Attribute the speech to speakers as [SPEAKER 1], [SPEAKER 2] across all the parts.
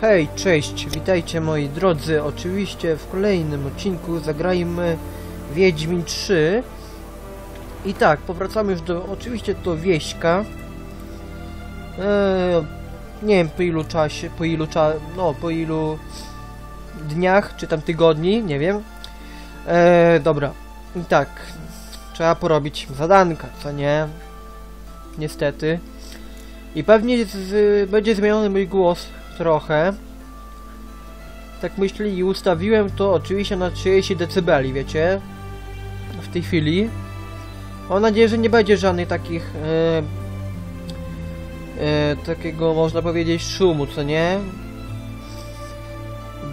[SPEAKER 1] Hej, cześć, witajcie moi drodzy. Oczywiście w kolejnym odcinku zagrajmy Wiedźmin 3. I tak, powracamy już do, oczywiście do wieśka. Eee, nie wiem po ilu czasie, po ilu cza, no po ilu dniach, czy tam tygodni, nie wiem. Eee, dobra, i tak, trzeba porobić zadanka, co nie? Niestety. I pewnie z, będzie zmieniony mój głos trochę. Tak myślę i ustawiłem to oczywiście na 30 dB, wiecie? W tej chwili. Mam nadzieję, że nie będzie żadnych takich e, e, takiego można powiedzieć szumu, co nie?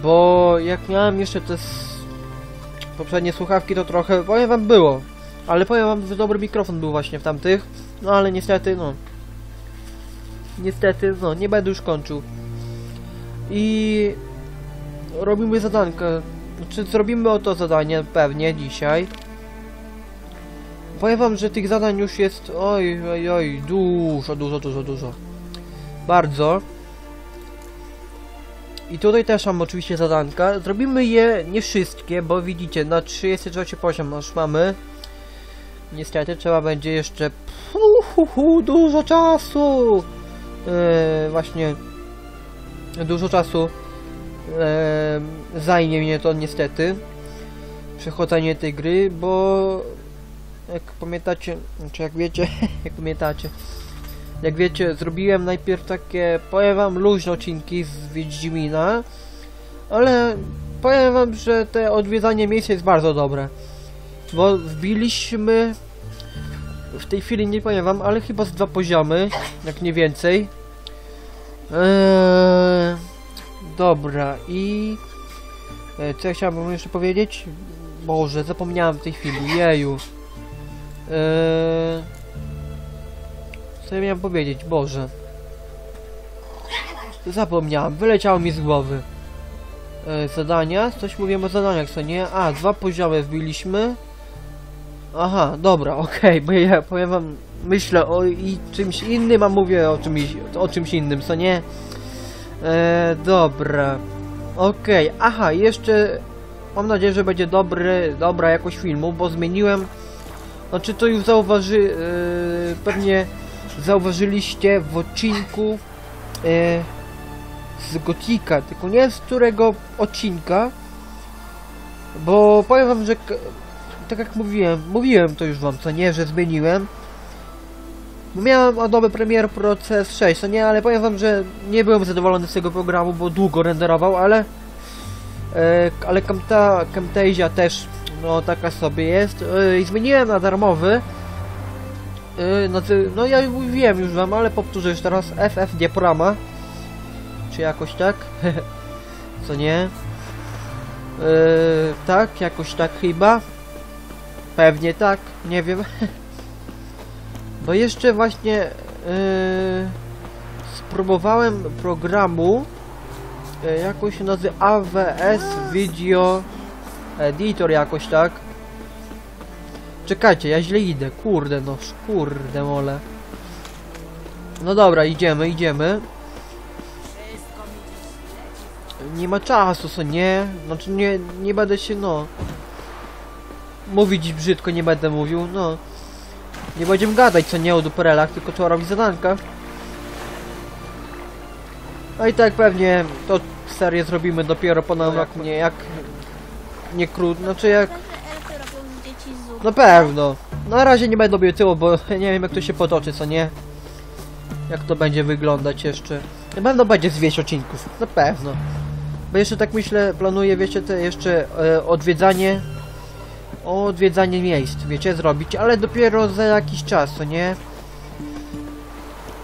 [SPEAKER 1] Bo jak miałem jeszcze te poprzednie słuchawki to trochę, powiem wam było. Ale powiem wam, że dobry mikrofon był właśnie w tamtych. No ale niestety, no. Niestety, no, nie będę już kończył. I robimy zadankę. Znaczy, zrobimy oto zadanie pewnie dzisiaj. Powiem wam, że tych zadań już jest oj, oj, oj, dużo, dużo, dużo, dużo. Bardzo. I tutaj też mam oczywiście zadanka. Zrobimy je nie wszystkie, bo widzicie, na 33 poziom już mamy. Niestety trzeba będzie jeszcze hu, hu, hu, dużo czasu. Yy, właśnie dużo czasu e, zajmie mnie to niestety przechodzenie tej gry, bo jak pamiętacie, czy jak wiecie, jak pamiętacie, jak wiecie, zrobiłem najpierw takie, powiem wam, luźne odcinki z Wiedźmina, ale powiem wam, że te odwiedzanie miejsc jest bardzo dobre, bo wbiliśmy w tej chwili nie powiem wam, ale chyba z dwa poziomy, jak nie więcej. Eee, dobra, i... E, co ja chciałbym jeszcze powiedzieć? Boże, zapomniałem w tej chwili, jeju. Eee, co ja miałem powiedzieć? Boże. Zapomniałem, wyleciało mi z głowy. E, zadania? Coś mówiłem o zadaniach, co nie? A, dwa poziomy wbiliśmy. Aha, dobra, okej, bo ja powiem wam, myślę o i czymś innym, a mówię o czymś, o czymś innym, co nie? E, dobra. Okej, aha, jeszcze mam nadzieję, że będzie dobry, dobra jakość filmu, bo zmieniłem, znaczy to już zauważy, e, pewnie zauważyliście w odcinku e, z Gotika, tylko nie z którego odcinka, bo powiem wam, że tak jak mówiłem, mówiłem to już wam, co nie, że zmieniłem. Miałem Adobe Premiere Pro CS6, co nie, ale powiem wam, że nie byłem zadowolony z tego programu, bo długo renderował, ale e, ale Camta, Camtasia też, no taka sobie jest. E, I zmieniłem na darmowy. E, nazy- no ja mówiłem już wam, ale powtórzę już teraz FF Diaporama. Czy jakoś tak? co nie? E, tak, jakoś tak chyba. Pewnie tak, nie wiem. Bo jeszcze właśnie yy, spróbowałem programu yy, jakoś się nazywa AWS Video Editor jakoś tak. Czekajcie, ja źle idę, kurde no, kurde mole. No dobra, idziemy, idziemy. Nie ma czasu, co nie? Znaczy nie, nie będę się, no mówić brzydko nie będę mówił, no. Nie będziemy gadać co nie o duperelach, tylko trzeba robić zadanka. No i tak pewnie to serię zrobimy dopiero po nam jak nie, jak nie krótko, znaczy jak, na pewno. Na razie nie będę obiecywał, bo nie wiem jak to się potoczy, co nie. Jak to będzie wyglądać jeszcze. Na pewno będzie z odcinków, na pewno. Bo jeszcze tak myślę, planuję, wiecie, te jeszcze e, odwiedzanie odwiedzanie miejsc, wiecie, zrobić, ale dopiero za jakiś czas, co nie?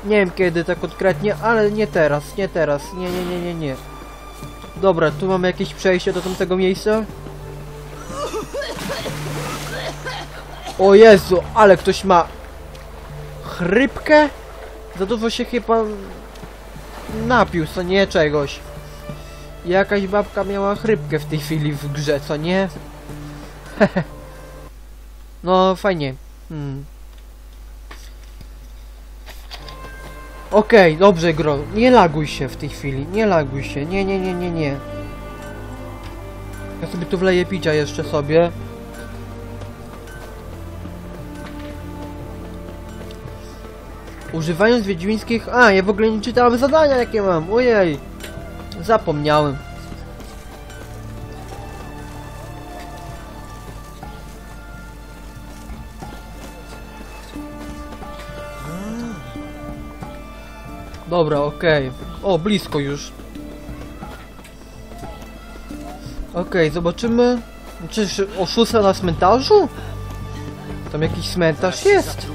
[SPEAKER 1] Nie wiem kiedy tak konkretnie, ale nie teraz, nie teraz, nie, nie, nie, nie, nie. Dobra, tu mamy jakieś przejście do tamtego miejsca. O Jezu, ale ktoś ma chrypkę? Za dużo się chyba napił, co nie, czegoś. Jakaś babka miała chrypkę w tej chwili w grze, co nie? no, fajnie. Hmm. Okej, dobrze gro. Nie laguj się w tej chwili. Nie laguj się. Nie, nie, nie, nie, nie. Ja sobie tu wleję picia jeszcze sobie. Używając wiedźmińskich... A, ja w ogóle nie czytałem zadania jakie mam. Ojej. Zapomniałem. Dobra, okej. O, blisko już. Okej, zobaczymy. Czyż oszusta na cmentarzu? Tam jakiś cmentarz jest.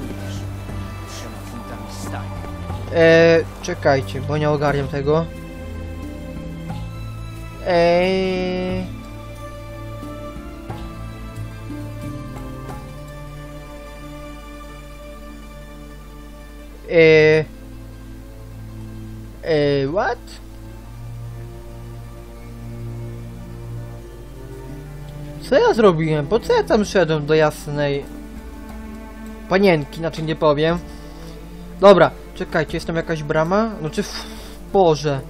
[SPEAKER 1] Eee, czekajcie, bo nie ogarniam tego. Eee... Eee... Eee, what? Co ja zrobiłem? Po co ja tam szedłem do jasnej panienki, znaczy nie powiem. Dobra, czekajcie, jest tam jakaś brama? No czy w Boże.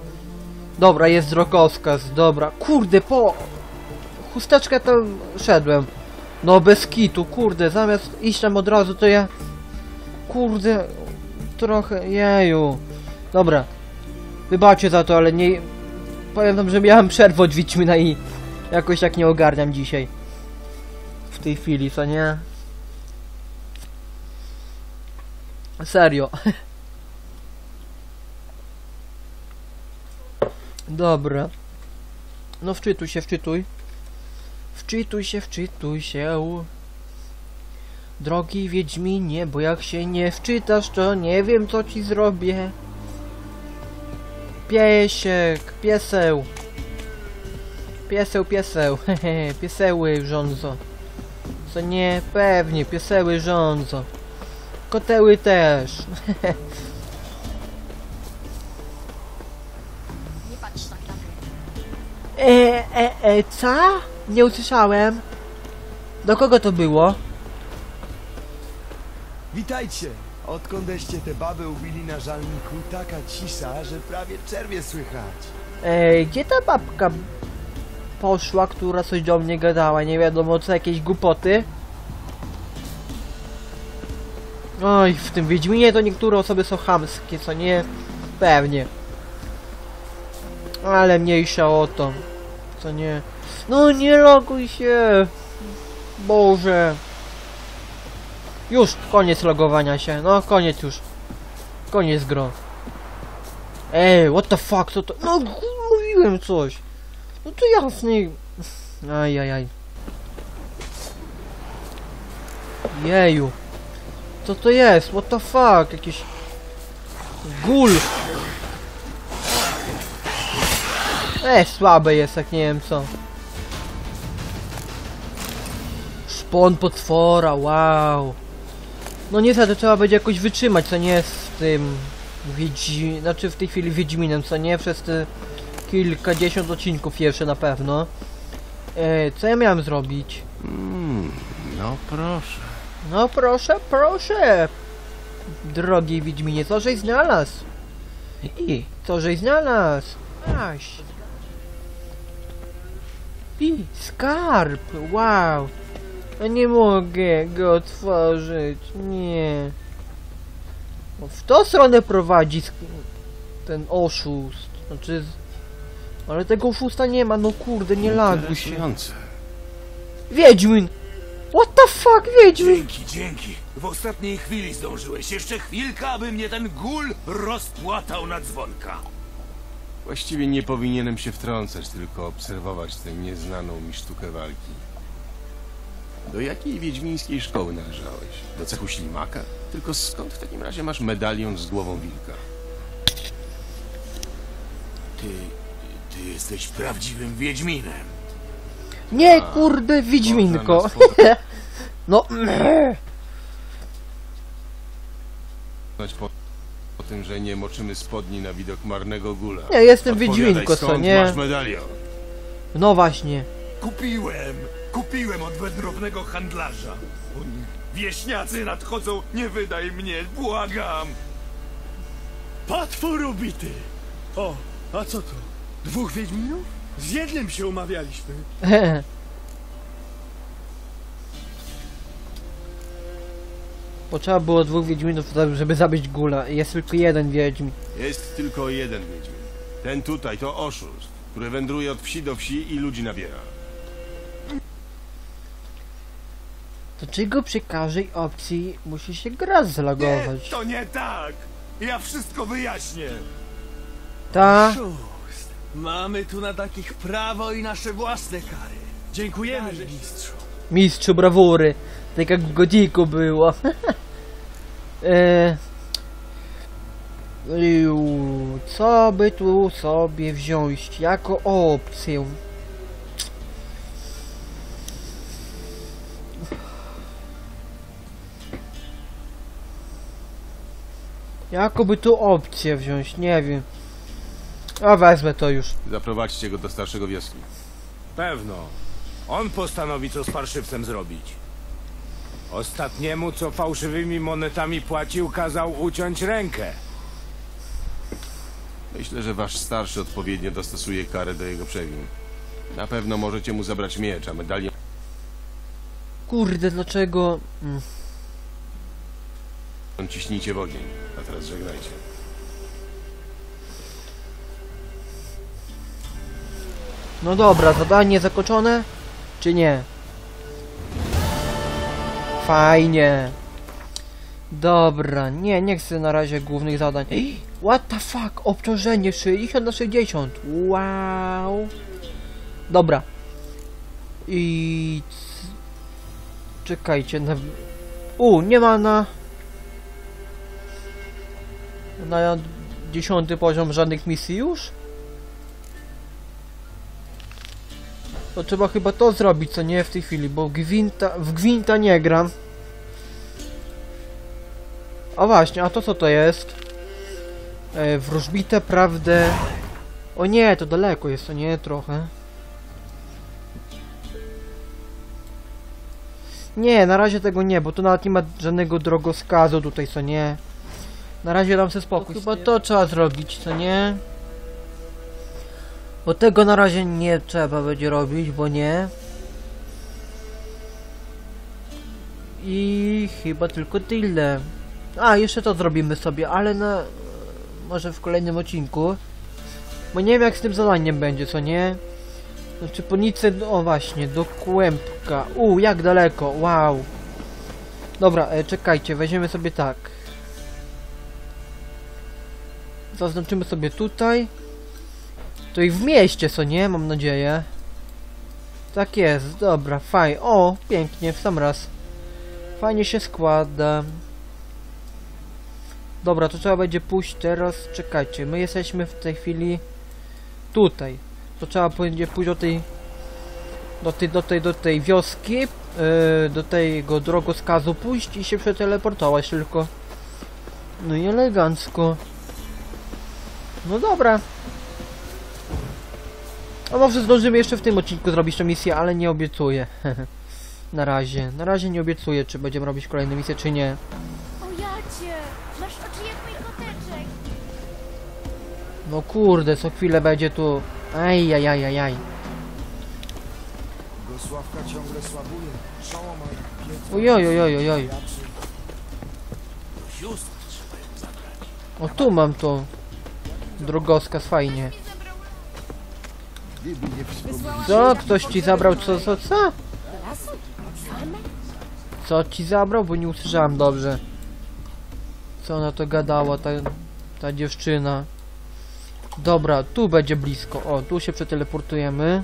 [SPEAKER 1] Dobra, jest drogowskaz, dobra. Kurde, po chusteczkę tam szedłem. No bez kitu, kurde, zamiast iść tam od razu, to ja... Kurde, trochę, jeju. Dobra, wybaczcie za to, ale nie... Powiem wam, że miałem przerwę od Wiedźmina i jakoś tak nie ogarniam dzisiaj. W tej chwili, co nie? Serio. Dobra. No wczytuj się, wczytuj. Wczytuj się, wczytuj się. Drogi Wiedźminie, bo jak się nie wczytasz, to nie wiem co ci zrobię. Piesiek, pieseł. Pieseł, pieseł, hehe, pieseły rządzą. Co nie, pewnie, pieseły rządzą. Koteły też.
[SPEAKER 2] Nie patrz tak na mnie.
[SPEAKER 1] E, e, e, co? Nie usłyszałem. Do kogo to było?
[SPEAKER 3] Witajcie! Odkądeście te baby ubili na żalniku, taka cisza, że prawie czerwie słychać.
[SPEAKER 1] Ej, gdzie ta babka poszła, która coś do mnie gadała? Nie wiadomo co, jakieś głupoty? Oj, w tym Wiedźminie to niektóre osoby są chamskie, co nie? Pewnie. Ale mniejsza o to. Co nie? No nie loguj się! Boże! Już, koniec logowania się. No, koniec już. Koniec gro. Ej, what the fuck, co to? No, mówiłem coś. No to jasne. Ajajaj. Jeju. Co to jest? What the fuck? Jakiś... Gul. E, słabe jest, jak nie wiem co. Szpon potwora, wow. No niestety trzeba będzie jakoś wytrzymać, co nie w tym... Wiedzi... Znaczy w tej chwili Wiedźminem, co nie? Przez te kilkadziesiąt odcinków jeszcze na pewno. E, co ja miałem zrobić?
[SPEAKER 4] Mm, no proszę.
[SPEAKER 1] No proszę, proszę! Drogi Wiedźminie, co żeś znalazł? I co żeś znalazł? Aś. I skarb, wow! Ja nie mogę go otworzyć, nie. No, w tą stronę prowadzi ten oszust. Znaczy... z- Ale tego oszusta nie ma, no kurde, nie laguj się. Wiedźmin! What the fuck, Wiedźmin?
[SPEAKER 5] Dzięki, dzięki. W ostatniej chwili zdążyłeś. Jeszcze chwilka, aby mnie ten gul rozpłatał na dzwonka.
[SPEAKER 4] Właściwie nie powinienem się wtrącać, tylko obserwować tę nieznaną mi sztukę walki. Do jakiej wiedźmińskiej szkoły należałeś? Do cechu ślimaka? Tylko skąd w takim razie masz medalion z głową wilka?
[SPEAKER 5] Ty, ty jesteś prawdziwym wiedźminem.
[SPEAKER 1] Nie, kurde, Wiedźminko.
[SPEAKER 4] Można
[SPEAKER 1] No,
[SPEAKER 4] po, po tym, że nie moczymy spodni na widok marnego gula.
[SPEAKER 1] ja jestem
[SPEAKER 4] Odpowiadaj,
[SPEAKER 1] Wiedźminko, co nie?
[SPEAKER 4] masz medalion?
[SPEAKER 1] No właśnie.
[SPEAKER 5] Kupiłem, kupiłem od wędrownego handlarza. Oni, wieśniacy nadchodzą, nie wydaj mnie, błagam.
[SPEAKER 3] Potwór ubity! O, a co to? Dwóch Wiedźminów? Z jednym się umawialiśmy.
[SPEAKER 1] Potrzeba było dwóch Wiedźminów, żeby zabić Gula. Jest tylko jeden Wiedźmin.
[SPEAKER 4] Jest tylko jeden Wiedźmin. Ten tutaj to oszust, który wędruje od wsi do wsi i ludzi nabiera.
[SPEAKER 1] Dlaczego przy każdej opcji musi się gra zlagować?
[SPEAKER 5] to nie tak! Ja wszystko wyjaśnię!
[SPEAKER 1] Ta?
[SPEAKER 3] Szóst. Mamy tu na takich prawo i nasze własne kary. Dziękujemy, mistrzu.
[SPEAKER 1] Mistrzu brawury. Tak jak w Godiku było. e... Iu, Co by tu sobie wziąć jako opcję? Jakoby tu opcję wziąć, nie wiem. A wezmę to już.
[SPEAKER 4] Zaprowadźcie go do starszego wioski.
[SPEAKER 5] Pewno. On postanowi, co z parszywcem zrobić. Ostatniemu, co fałszywymi monetami płacił, kazał uciąć rękę.
[SPEAKER 4] Myślę, że wasz starszy odpowiednio dostosuje karę do jego przewin. Na pewno możecie mu zabrać miecz, a medalion
[SPEAKER 1] Kurde, dlaczego... Mm.
[SPEAKER 4] Ciśnijcie w ogień. A teraz żegnajcie.
[SPEAKER 1] No dobra, zadanie zakończone? Czy nie? Fajnie. Dobra, nie, nie chcę na razie głównych zadań. Ej, What the fuck? Obciążenie 60 na 60. Wow. Dobra. I... Czekajcie, na... U, nie ma na... Na dziesiąty poziom żadnych misji już? To trzeba chyba to zrobić, co nie w tej chwili, bo gwinta, w gwinta nie gram. A właśnie, a to co to jest? E, wróżbite prawdę... O nie, to daleko jest, to nie trochę. Nie, na razie tego nie, bo tu nawet nie ma żadnego drogowskazu tutaj, co nie. Na razie dam sobie spokój. chyba to trzeba zrobić, co nie? Bo tego na razie nie trzeba będzie robić, bo nie. I chyba tylko tyle. A, jeszcze to zrobimy sobie, ale na... Może w kolejnym odcinku. Bo nie wiem jak z tym zadaniem będzie, co nie? Znaczy ponicę, o właśnie, do kłębka. U, jak daleko, wow. Dobra, e, czekajcie, weźmiemy sobie tak. Zaznaczymy sobie tutaj. To i w mieście, co nie? Mam nadzieję. Tak jest, dobra, faj. O, pięknie, w sam raz. Fajnie się składa. Dobra, to trzeba będzie pójść teraz. Czekajcie, my jesteśmy w tej chwili tutaj. To trzeba będzie pójść do tej do tej, do tej, do tej wioski, yy, do tego drogowskazu pójść i się przeteleportować tylko. No i elegancko. No dobra. A może zdążymy jeszcze w tym odcinku zrobić tę misję, ale nie obiecuję. na razie. Na razie nie obiecuję, czy będziemy robić kolejne misje, czy nie.
[SPEAKER 2] O jacie! Masz oczy jak mój koteczek!
[SPEAKER 1] No kurde, co chwilę będzie tu... Ajajajajaj.
[SPEAKER 3] Gosławka ciągle słabuje. Szałoma i piec.
[SPEAKER 1] Ojojojojojoj.
[SPEAKER 5] Sióstr trzeba ją zabrać.
[SPEAKER 1] O tu mam to. Drogowskaz, fajnie. Co? Ktoś ci zabrał co, co, co? Co ci zabrał? Bo nie usłyszałem dobrze. Co ona to gadała, ta, ta dziewczyna. Dobra, tu będzie blisko. O, tu się przeteleportujemy.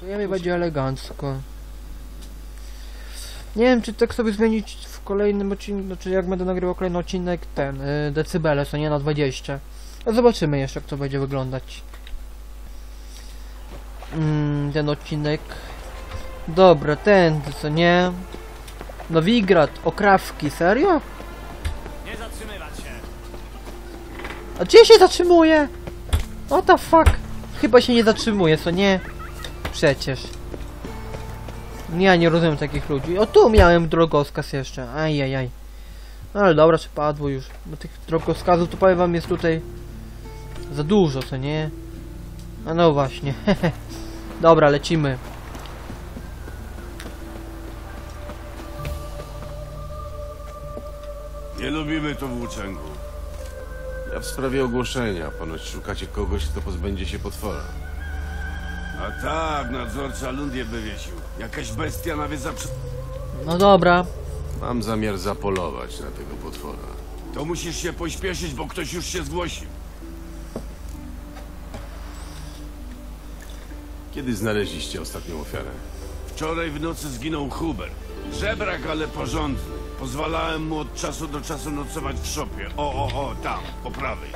[SPEAKER 1] Tu będzie elegancko. Nie wiem, czy tak sobie zmienić kolejnym odcinku, znaczy jak będę nagrywał kolejny odcinek, ten, y, decybele, co nie na 20. No zobaczymy jeszcze, jak to będzie wyglądać. Mm, ten odcinek. Dobra, ten, co nie? Nowigrad, okrawki, serio?
[SPEAKER 5] Nie zatrzymywać się!
[SPEAKER 1] A gdzie się zatrzymuje? What the fuck? Chyba się nie zatrzymuje, co nie? Przecież. Ja nie rozumiem takich ludzi. O tu miałem drogowskaz jeszcze. Ajajaj. Ale dobra, czy padło już. Bo tych drogowskazów to powiem wam jest tutaj za dużo, co nie? A no właśnie. dobra, lecimy.
[SPEAKER 5] Nie lubimy tu włóczęgu.
[SPEAKER 4] Ja w sprawie ogłoszenia. Ponoć szukacie kogoś, kto pozbędzie się potwora.
[SPEAKER 5] A tak, nadzorca Lundię wywiesił. Jakaś bestia nawiedza przy...
[SPEAKER 1] No dobra.
[SPEAKER 4] Mam zamiar zapolować na tego potwora.
[SPEAKER 5] To musisz się pośpieszyć, bo ktoś już się zgłosił.
[SPEAKER 4] Kiedy znaleźliście ostatnią ofiarę?
[SPEAKER 5] Wczoraj w nocy zginął Hubert. Żebrak, ale porządny. Pozwalałem mu od czasu do czasu nocować w szopie. O, o, o, tam, po prawej.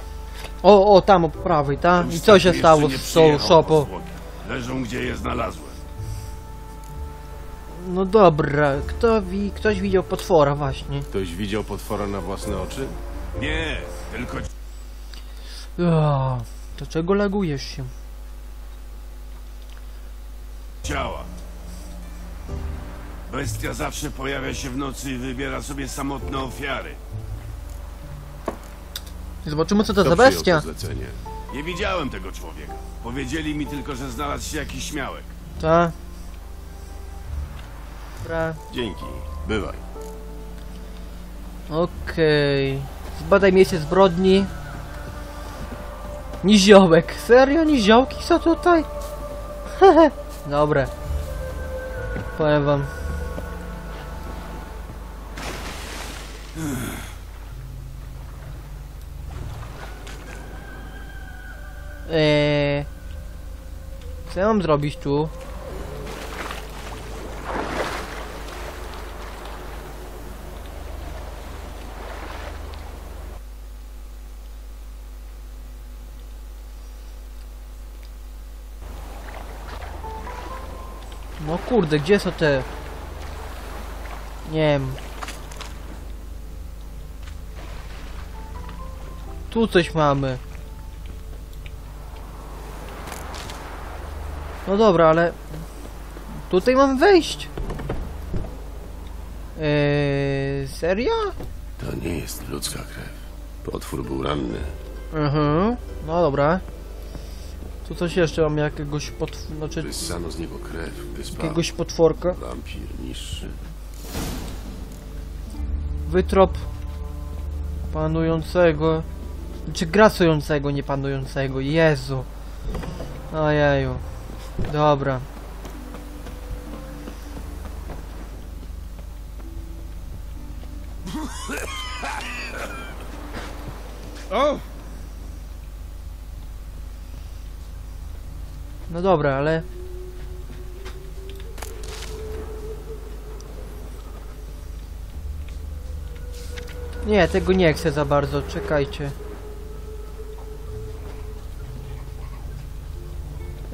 [SPEAKER 1] O, o, tam po prawej, ta? I co się stało z tą szopą?
[SPEAKER 5] Leżą, gdzie je znalazłem.
[SPEAKER 1] No dobra, kto wi ktoś widział potwora właśnie.
[SPEAKER 4] Ktoś widział potwora na własne oczy?
[SPEAKER 5] Nie, tylko
[SPEAKER 1] O, to czego lagujesz się?
[SPEAKER 5] ciała. Bestia zawsze pojawia się w nocy i wybiera sobie samotne ofiary.
[SPEAKER 1] Zobaczymy co to
[SPEAKER 4] Kto
[SPEAKER 1] za bestia.
[SPEAKER 4] to zlecenie?
[SPEAKER 5] Nie widziałem tego człowieka. Powiedzieli mi tylko, że znalazł się jakiś śmiałek.
[SPEAKER 1] Ta. Dobra,
[SPEAKER 4] Dzięki. Bywaj.
[SPEAKER 1] okej. Zbadaj miejsce zbrodni. Niziołek. Serio? Niziołki są tutaj? Hehe. Dobra. Powiem wam. Eee, co ja mam zrobić tu? No kurde, gdzie są te... Nie wiem. Tu coś mamy. No dobra, ale... Tutaj mam wejść. Eee, serio?
[SPEAKER 4] To nie jest ludzka krew. Potwór był ranny.
[SPEAKER 1] Mhm. No dobra. Tu coś jeszcze mam jakiegoś potw... Znaczy
[SPEAKER 4] Wyssano z niego krew, gdy spał.
[SPEAKER 1] jakiegoś potworka.
[SPEAKER 4] Wampir niższy.
[SPEAKER 1] Wytrop panującego. Czy grasującego, nie panującego. Jezu. Ojeju. Dobra.
[SPEAKER 5] O!
[SPEAKER 1] No dobra, ale... Nie, tego nie chcę za bardzo, czekajcie.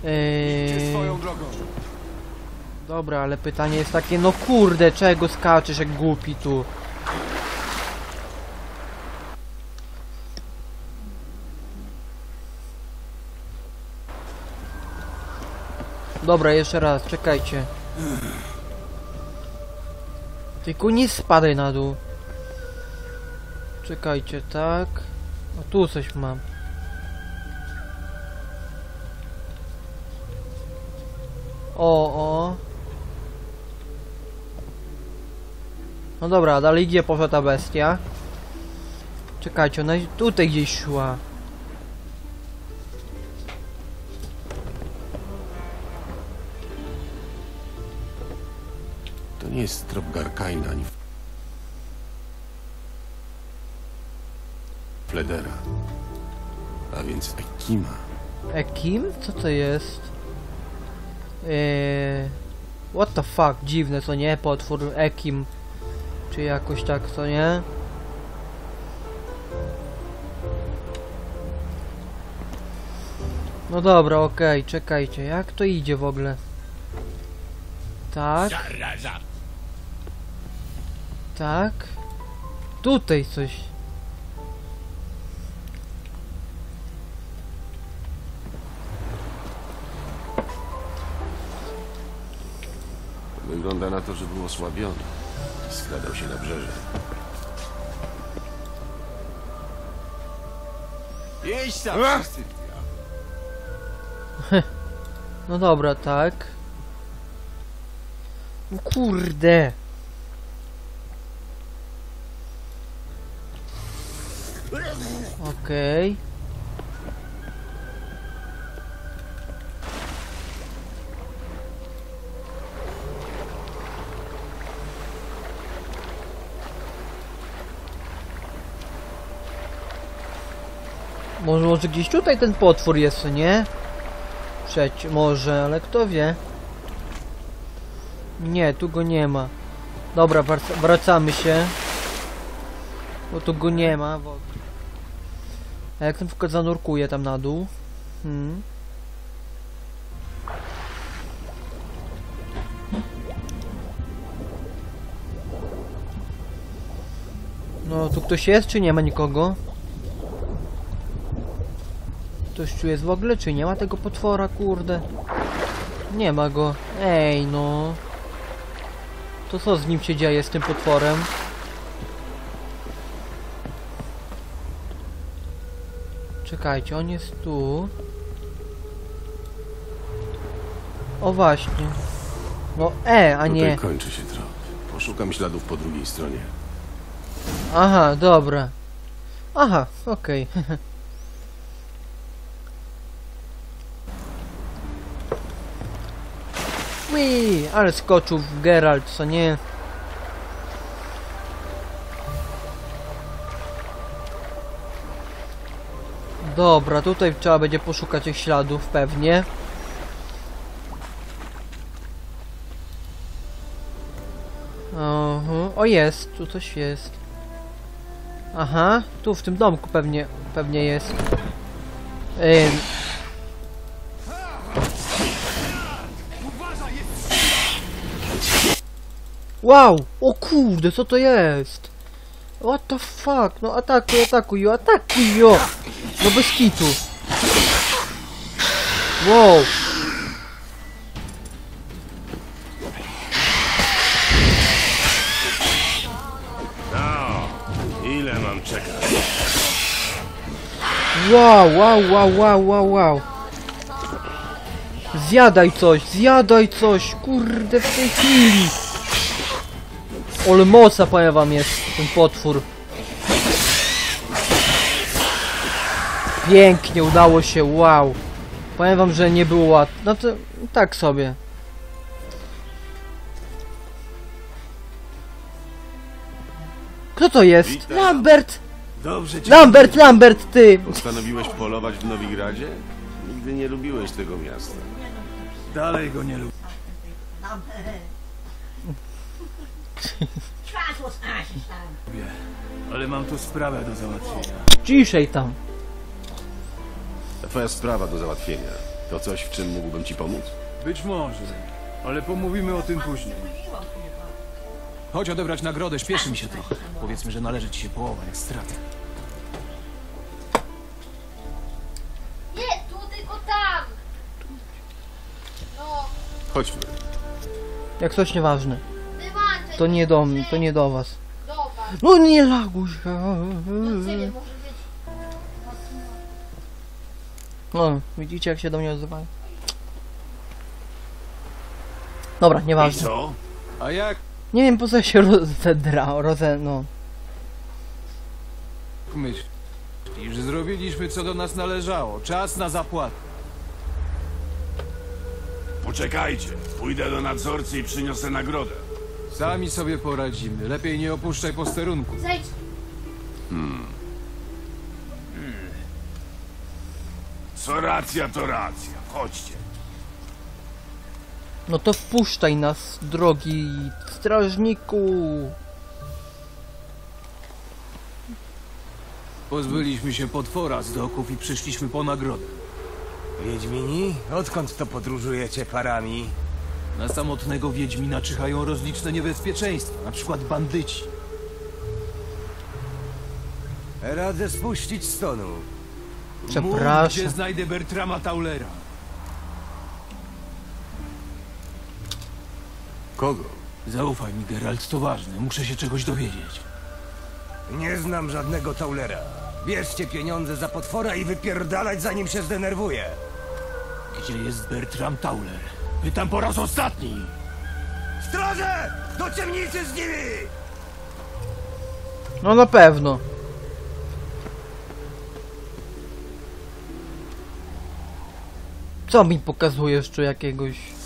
[SPEAKER 1] Eee...
[SPEAKER 3] drogą.
[SPEAKER 1] Dobra, ale pytanie jest takie, no kurde, czego skaczesz jak głupi tu? Dobra, jeszcze raz, czekajcie. Tylko nie spadaj na dół. Czekajcie, tak. O, tu coś mam. O, o. No dobra, dalej gdzie poszła ta bestia? Czekajcie, ona tutaj gdzieś szła.
[SPEAKER 4] To nie jest trop Garkaina ani Fledera. A więc Ekima.
[SPEAKER 1] Ekim? Co to jest? Eee... What the fuck? Dziwne, co nie? Potwór Ekim. Czy jakoś tak, co nie? No dobra, okej, czekajcie. Jak to idzie w ogóle? Tak, tak. Tutaj coś.
[SPEAKER 4] Wygląda na to, że był osłabiony. Skradał się na brzeże. Jeźdź tam,
[SPEAKER 1] No dobra, tak. No kurde. Okej. Okay. Może, może gdzieś tutaj ten potwór jest, nie? Przeć może, ale kto wie? Nie, tu go nie ma. Dobra, wrac- wracamy się. Bo tu go nie ma. Bo... A jak ten tylko zanurkuje tam na dół? Hmm. No, tu ktoś jest, czy nie ma nikogo? Ktoś tu jest w ogóle, czy nie ma tego potwora, kurde? Nie ma go. Ej, no. To co z nim się dzieje, z tym potworem? Czekajcie, on jest tu. O właśnie. No E, a
[SPEAKER 4] Tutaj
[SPEAKER 1] nie.
[SPEAKER 4] kończy się trop. Poszukam śladów po drugiej stronie.
[SPEAKER 1] Aha, dobra. Aha, okej. Ui, ale skoczył w Geralt, co nie? Dobra, tutaj trzeba będzie poszukać tych śladów pewnie. Oho, o jest, tu coś jest. Aha, tu w tym domku pewnie, pewnie jest. Ym. Wow! O kurde, co to jest? What the fuck? No atakuj, atakuj, atakuj, jo! No bez kitu. Wow!
[SPEAKER 5] No, ile mam czekać?
[SPEAKER 1] Wow, wow, wow, wow, wow, wow. Zjadaj coś, zjadaj coś, kurde w tej chwili. Moca powiem wam jest ten potwór. Pięknie, udało się, wow. Powiem wam, że nie było łatwo. No to tak sobie. Kto to jest?
[SPEAKER 5] Witam.
[SPEAKER 1] Lambert!
[SPEAKER 5] Dobrze cię...
[SPEAKER 1] Lambert, Lambert, ty!
[SPEAKER 4] Postanowiłeś polować w Nowigradzie? Nigdy nie lubiłeś tego miasta.
[SPEAKER 5] Dalej go nie lubię. Ale mam tu sprawę do załatwienia.
[SPEAKER 1] Ciszej tam.
[SPEAKER 4] Twoja sprawa do załatwienia. To coś, w czym mógłbym ci pomóc?
[SPEAKER 5] Być może, ale pomówimy o tym później.
[SPEAKER 6] Chodź odebrać nagrodę, śpieszy mi się trochę. Powiedzmy, że należy ci się połowa, jak straty.
[SPEAKER 2] Nie tu, tylko tam! No,
[SPEAKER 4] Chodźmy.
[SPEAKER 1] Jak coś nieważne. To nie do mnie, to nie do was. No nie laguj się.
[SPEAKER 2] do ciebie może być.
[SPEAKER 1] No, widzicie jak się do mnie odzywają? Dobra,
[SPEAKER 5] I
[SPEAKER 1] nieważne.
[SPEAKER 5] co?
[SPEAKER 6] A jak
[SPEAKER 1] Nie wiem po co się rozedrał, roze... no.
[SPEAKER 6] myślisz? że zrobiliśmy co do nas należało. Czas na zapłatę.
[SPEAKER 5] Poczekajcie, pójdę do nadzorcy i przyniosę nagrodę.
[SPEAKER 6] Sami sobie poradzimy. Lepiej nie opuszczaj posterunku.
[SPEAKER 2] Zejdź.
[SPEAKER 5] Co racja, to racja. Chodźcie.
[SPEAKER 1] No to wpuszczaj nas, drogi strażniku.
[SPEAKER 6] Pozbyliśmy się potwora z doków i przyszliśmy po nagrodę.
[SPEAKER 7] Wiedźmini? Odkąd to podróżujecie parami?
[SPEAKER 6] Na samotnego Wiedźmina czyhają rozliczne niebezpieczeństwa, na przykład bandyci.
[SPEAKER 7] Radzę spuścić stonu.
[SPEAKER 6] Mów,
[SPEAKER 1] Przepraszam.
[SPEAKER 6] gdzie znajdę Bertrama Taulera.
[SPEAKER 4] Kogo?
[SPEAKER 6] Zaufaj mi, Geralt, to ważne. Muszę się czegoś dowiedzieć.
[SPEAKER 7] Nie znam żadnego Taulera. Bierzcie pieniądze za potwora i wypierdalać zanim się zdenerwuje.
[SPEAKER 6] Gdzie jest Bertram Tauler? Pytam po raz ostatni!
[SPEAKER 7] Straże! Do ciemnicy z nimi!
[SPEAKER 1] No na pewno. Co mi pokazujesz tu jakiegoś?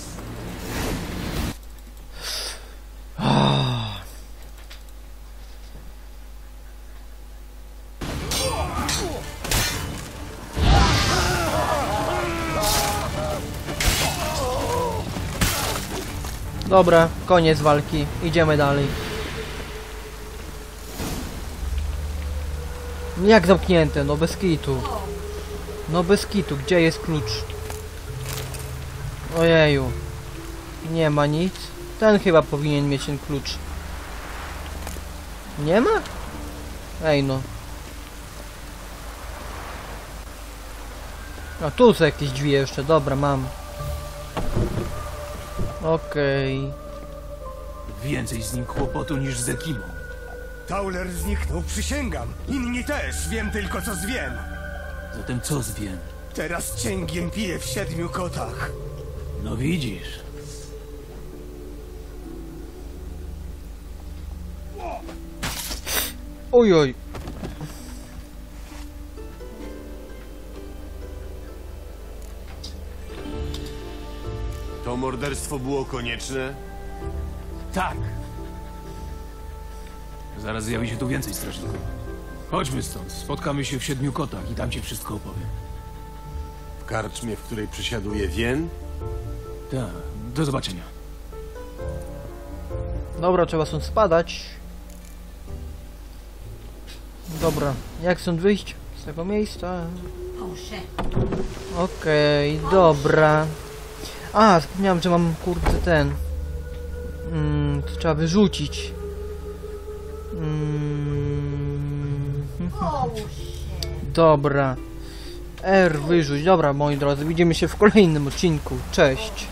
[SPEAKER 1] Dobra, koniec walki. Idziemy dalej. Jak zamknięte? No bez kitu. No bez kitu. Gdzie jest klucz? Ojeju. Nie ma nic. Ten chyba powinien mieć ten klucz. Nie ma? Ej no. A tu są jakieś drzwi jeszcze. Dobra, mam. Okej.
[SPEAKER 6] Więcej z nim kłopotu niż z Ekimą.
[SPEAKER 7] Tauler zniknął, przysięgam. Inni też, wiem tylko co zwiem.
[SPEAKER 6] Zatem co zwiem?
[SPEAKER 7] Teraz cięgiem piję w siedmiu kotach.
[SPEAKER 6] No widzisz.
[SPEAKER 1] Oj, oj.
[SPEAKER 4] To morderstwo było konieczne?
[SPEAKER 6] Tak. Zaraz zjawi się tu więcej strażników. Chodźmy stąd. Spotkamy się w Siedmiu Kotach i tam ci wszystko opowiem.
[SPEAKER 4] W karczmie, w której przysiaduje Wien?
[SPEAKER 6] Tak. Do zobaczenia.
[SPEAKER 1] Dobra, trzeba stąd spadać. Dobra, jak stąd wyjść z tego miejsca? Okej, dobra. A, zapomniałem, że mam kurde ten. Mm, to trzeba wyrzucić. Mm, dobra. R wyrzuć. Dobra, moi drodzy, widzimy się w kolejnym odcinku. Cześć.